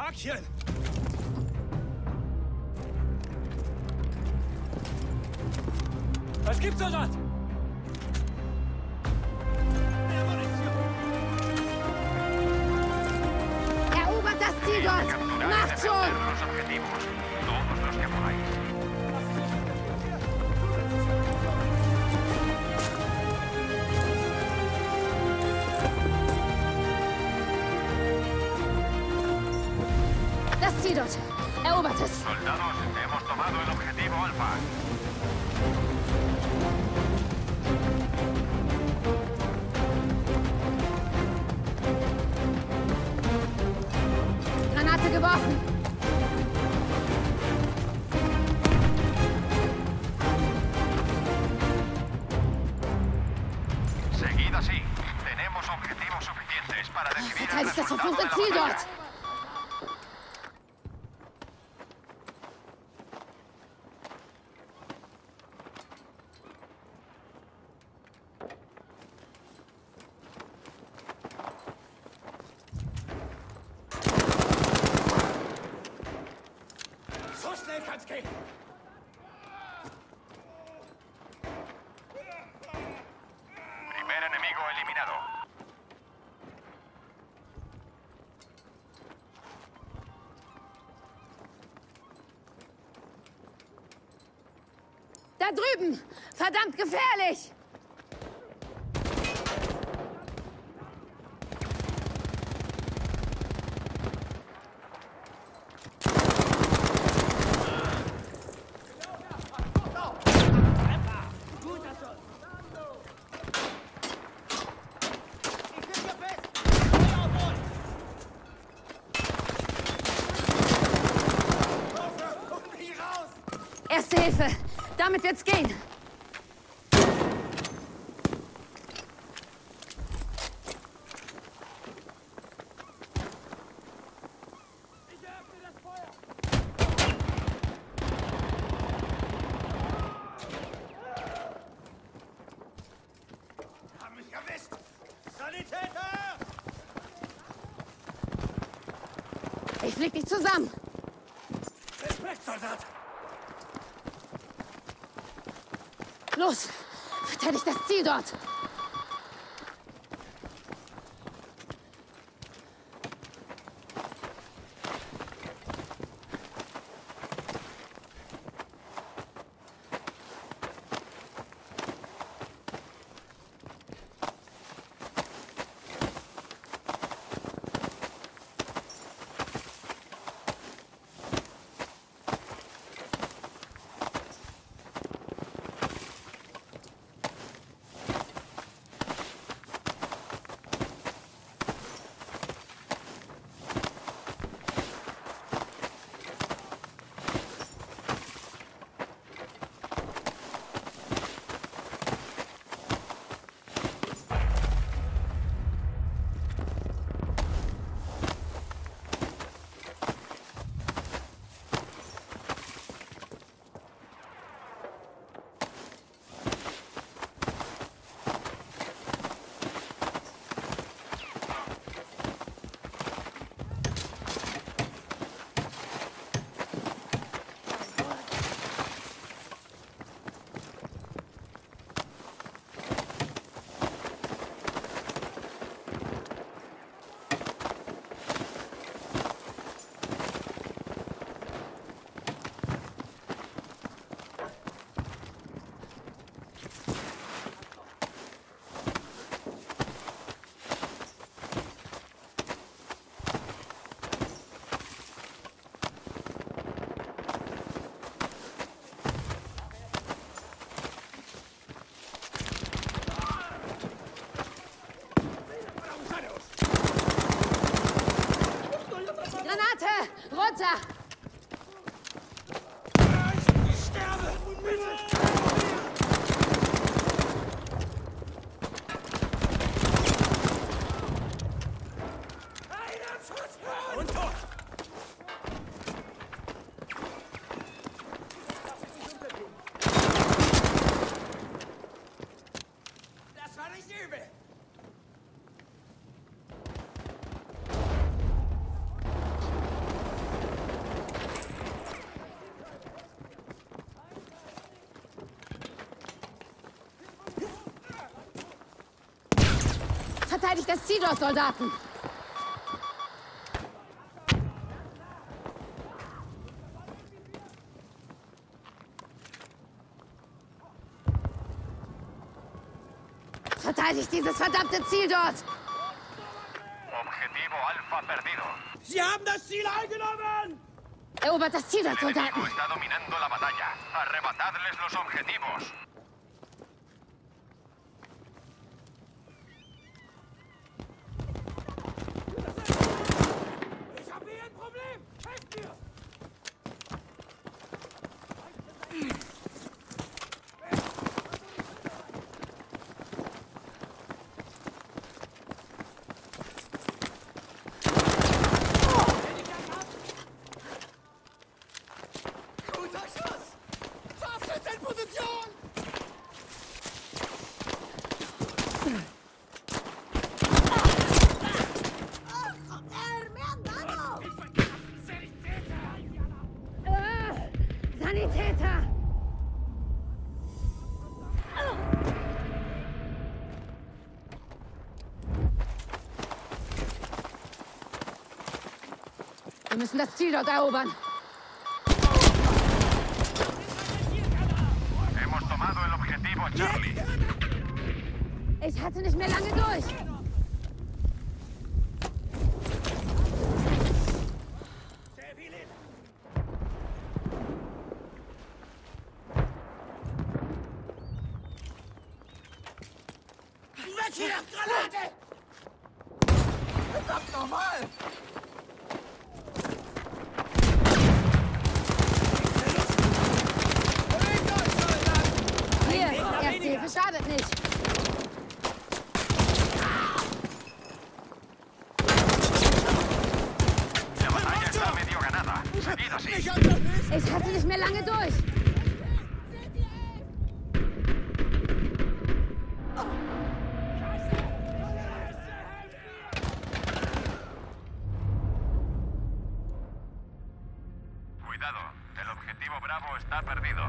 Hakchen! Was gibt's? Mehr Munition! Erobert das Ziel dort! Macht schon! Das Ziel dort! Erobert es! Soldados, hemos tomado el objetivo Alfa. Granate geworfen! Seguid así. Tenemos objetivos suficientes para decidir Verteidigt das verfluchte Ziel dort! Da drüben! Verdammt gefährlich! Flieg dich zusammen! Respekt, Soldat! Los! Verteidigt das Ziel dort! übel. Verteidigt das Ziel dort, Soldaten! Dieses verdammte Ziel dort! Objetivo Alfa perdido. Sie haben das Ziel eingenommen! Erobert das Ziel dort, Soldaten! está dominando la batalla. Arrebatadles los objetivos. Ich habe hier ein Problem! Helft mir! Müssen das Ziel dort erobern. Ich hatte nicht mehr lange durch. Sehr viel hin! Weg hier! Granate! Verdammt nochmal! Hier, Erste Hilfe schadet nicht. La batalla está medio ganada. Seguid así. Ich hab das nicht! Ich hatte nicht mehr lange durch. Cuidado, el objetivo Bravo está perdido.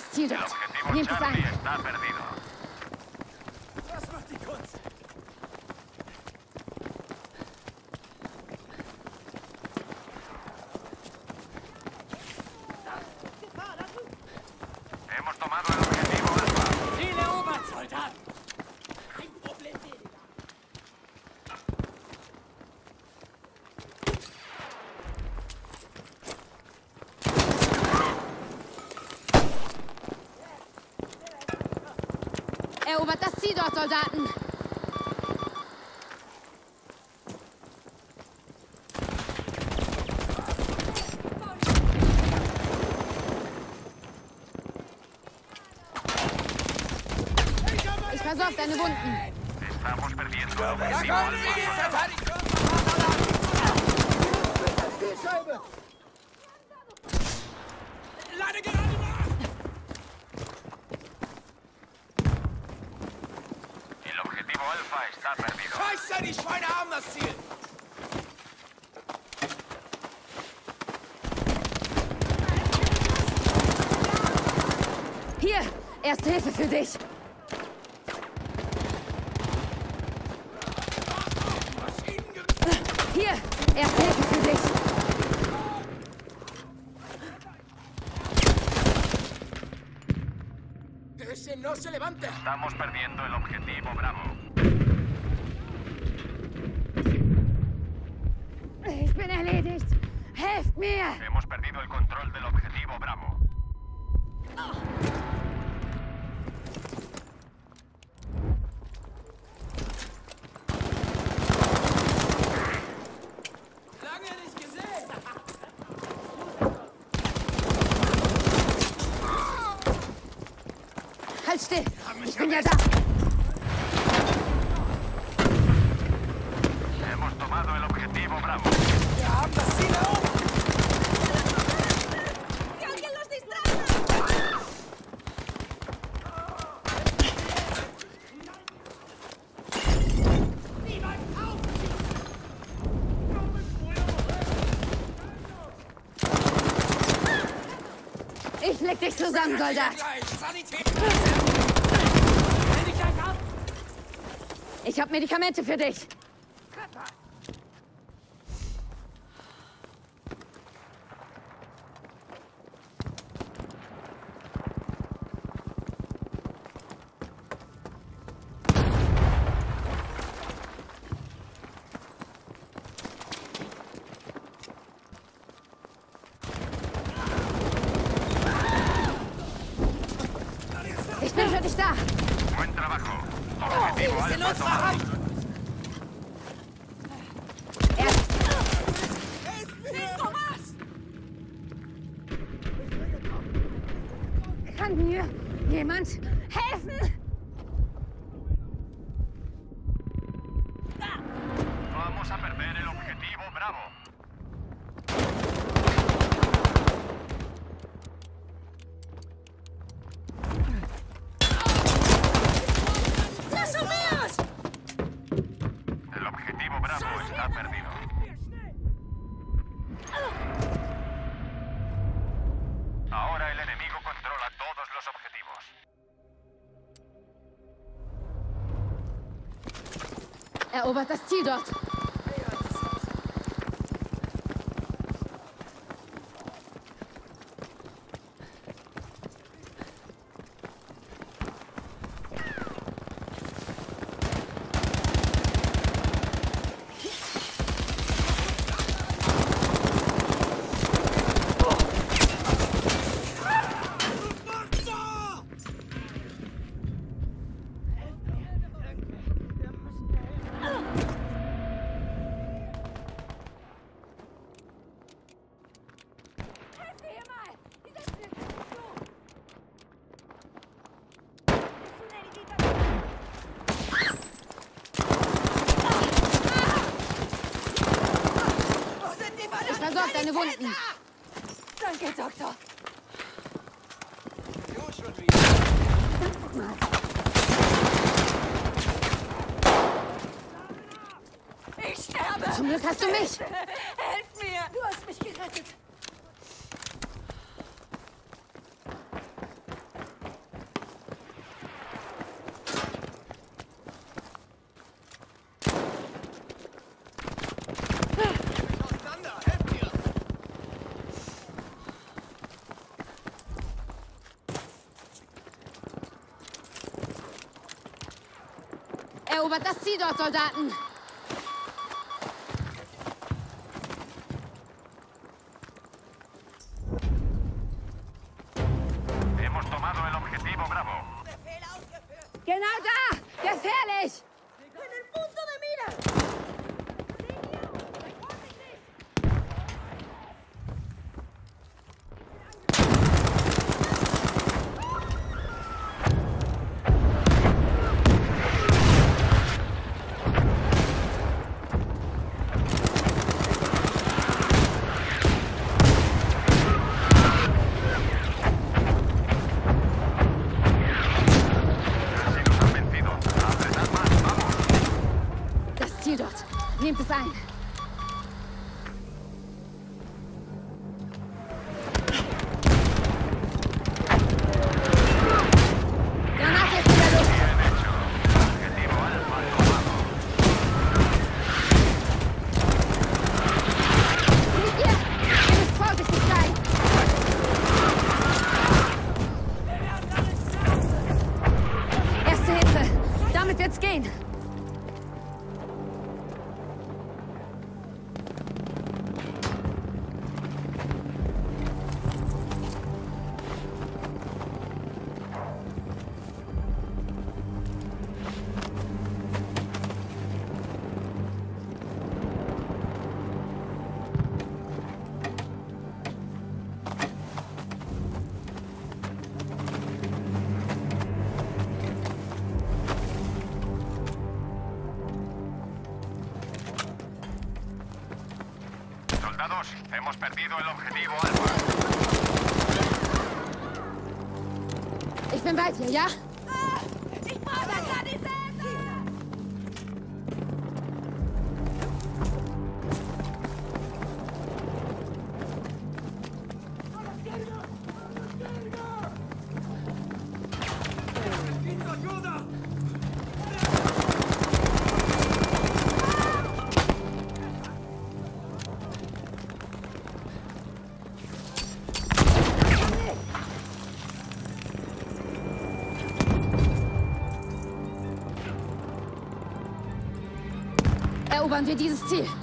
Atención, Das Ziel el dort. objetivo Nehmt es Charlie ein. está perdido. Was macht die Kunst? Hemos tomado el objetivo Alfa. Ziel erobert, Soldat! Kein Problem weniger! Erobert das Ziel dort, Soldaten. Ich versorge deine Wunden. Estamos perdiendo die Schweine haben das Ziel! Hier, Erste Hilfe für dich. Hier, Erste Hilfe für dich. ¡Ese no se levanta! Estamos perdiendo el objetivo Bravo. Erledigt. Helft mir. Hemos perdido el control del objetivo Bravo. Gesehen! Halt still. Ich bin ja da. zusammen, Soldat! Ich hab Medikamente für dich! Bravo, el objetivo bravo está perdido. Ahora el enemigo controla todos los objetivos. Erobertas, tío. finden. Danke, Doktor. Ich sterbe. Zum Glück hast du mich. Robert, das Ziel dort, Soldaten. 对不起。Hemos perdido el objetivo Alpha. Ich bin bei dir, ja? Erobern wir dieses Ziel.